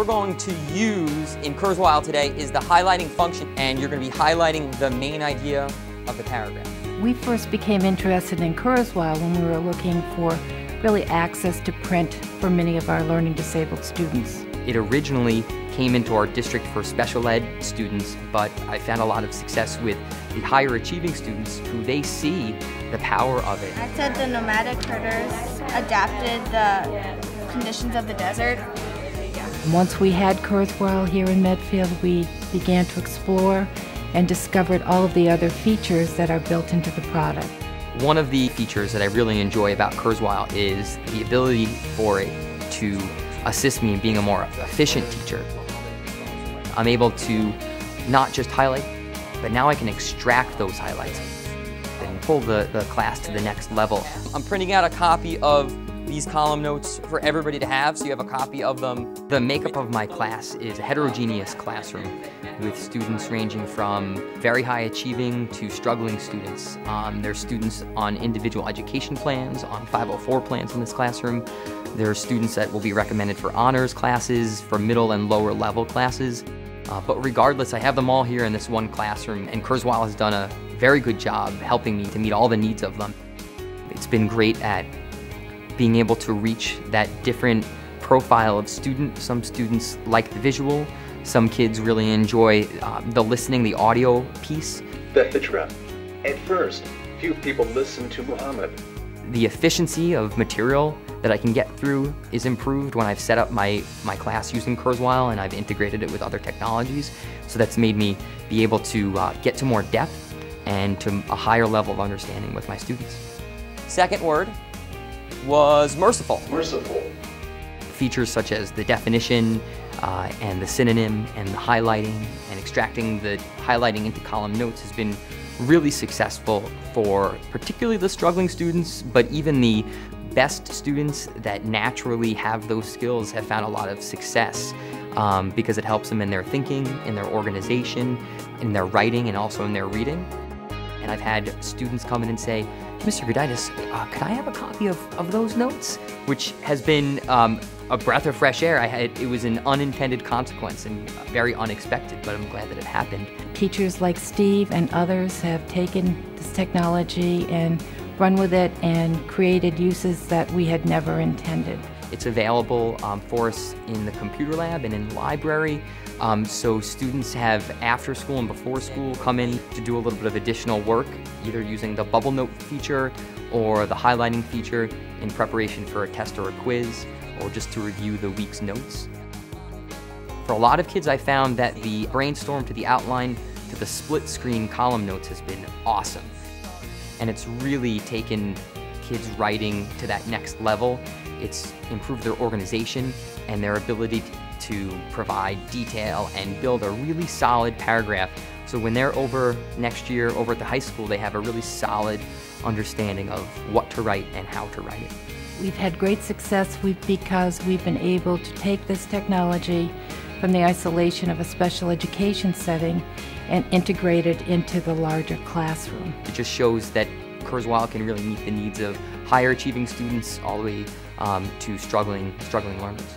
to use in Kurzweil today is the highlighting function, and you're going to be highlighting the main idea of the paragraph. We first became interested in Kurzweil when we were looking for really access to print for many of our learning disabled students. It originally came into our district for special ed students, but I found a lot of success with the higher achieving students who they see the power of it. I said the nomadic herders adapted the conditions of the desert. Once we had Kurzweil here in Medfield, we began to explore and discovered all of the other features that are built into the product. One of the features that I really enjoy about Kurzweil is the ability for it to assist me in being a more efficient teacher. I'm able to not just highlight, but now I can extract those highlights and pull the, the class to the next level. I'm printing out a copy of these column notes for everybody to have, so you have a copy of them. The makeup of my class is a heterogeneous classroom with students ranging from very high achieving to struggling students. Um, there's students on individual education plans, on 504 plans in this classroom. There are students that will be recommended for honors classes, for middle and lower level classes. Uh, but regardless, I have them all here in this one classroom, and Kurzweil has done a very good job helping me to meet all the needs of them. It's been great at being able to reach that different profile of student. Some students like the visual, some kids really enjoy uh, the listening, the audio piece. The hijra. At first, few people listened to Muhammad. The efficiency of material that I can get through is improved when I've set up my, my class using Kurzweil and I've integrated it with other technologies. So that's made me be able to uh, get to more depth and to a higher level of understanding with my students. Second word was merciful. Merciful. Features such as the definition uh, and the synonym and the highlighting and extracting the highlighting into column notes has been really successful for particularly the struggling students, but even the best students that naturally have those skills have found a lot of success um, because it helps them in their thinking, in their organization, in their writing, and also in their reading. And I've had students come in and say, Mr. Gudaitis, uh, could I have a copy of, of those notes? Which has been um, a breath of fresh air. I had, it was an unintended consequence and very unexpected, but I'm glad that it happened. Teachers like Steve and others have taken this technology and run with it and created uses that we had never intended. It's available um, for us in the computer lab and in the library. Um, so students have after school and before school come in to do a little bit of additional work, either using the bubble note feature or the highlighting feature in preparation for a test or a quiz, or just to review the week's notes. For a lot of kids, I found that the brainstorm to the outline to the split screen column notes has been awesome. And it's really taken kids writing to that next level. It's improved their organization and their ability to provide detail and build a really solid paragraph. So when they're over next year, over at the high school, they have a really solid understanding of what to write and how to write it. We've had great success because we've been able to take this technology from the isolation of a special education setting and integrate it into the larger classroom. It just shows that Kurzweil can really meet the needs of higher achieving students all the way um, to struggling, struggling learners.